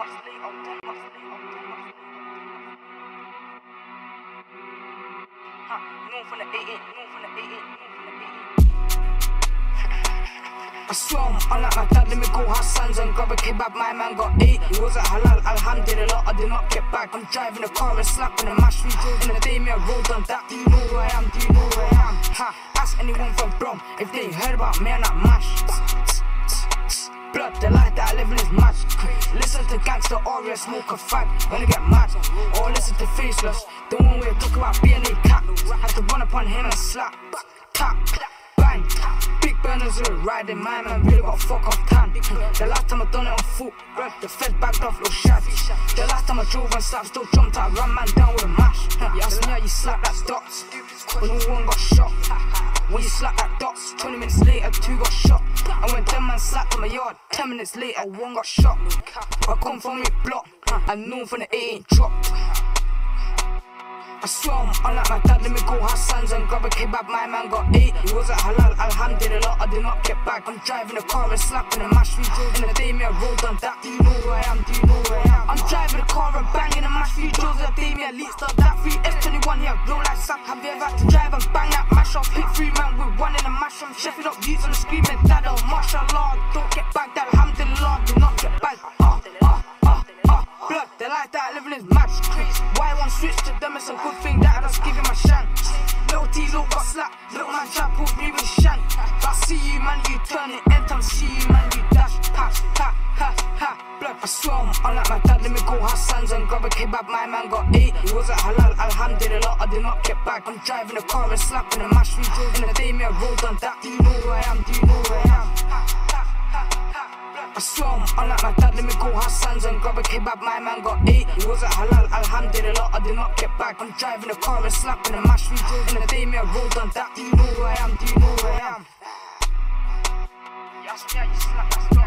I swear I'm unlike my dad, let me go have sons and grab a kebab. My man got eight. It was a halal, alhamdulillah, I did not get back. I'm driving a car and slapping a mash videos in the day, me I rolled on that. Do you know who I am? Do you know who I am? Ha, ask anyone from Brom if they heard about me, I'm not mash. Blood, the life I in is. Listen to gangster Oreo, smoke a when I get mad. Or listen to Faceless, the one where talk about being a cat. Had to run upon him and slap. Tap, bang. Big burners are riding, my man really got fuck off tan. The last time I done it on foot, the fed backed off little shad. The last time I drove and slapped, still jumped out, run man down with a mash. You ask me how you slap that when When you slap that dots, 20 minutes later, two got shot. I went 10 man slapped on my yard, 10 minutes later, one got shot. I come from a block, and known from the 8 ain't dropped. I swear I'm unlike my dad, let me go have sons and grab a kebab. My man got eight. It was a halal, alhamdulillah, I did not get back. I'm driving a car and slapping a mash videos in the day, me I rolled on that. Do you know who I am? Do you know who I am? I'm driving a car and banging a mash videos in the day, me I leaks of that. Free S21 here, blow like Sam. Have you ever had to drive and bang that mash off? Hit three a mash. Up views the screaming, dad, oh, mashallah. Don't get that alhamdulillah, do not get back. Ah, ah, ah, ah. Blood, the life that I live in is mad. Why I want switch to them? It's a good thing that I just give him a shank. Little T look got slapped, little man try pull me with shank. I see you, man, you turn it, Swear I'm unlike my dad. Let me have sons and grab a kebab. My man got eight. It was a halal, alhamdulillah, I did not get back. I'm driving a car and slapping a mash videos in the day, me I rolled on that. Do you know who I am? Do you know who I am? I I'm unlike my dad, let me have sons and grab a kebab. My man got eight. It was a halal, alhamdulillah, I did not get back. I'm driving a car and slapping a mash videos in the day, me I rolled on that. Do you know who I am? Do you know who I am? You ask me you slap.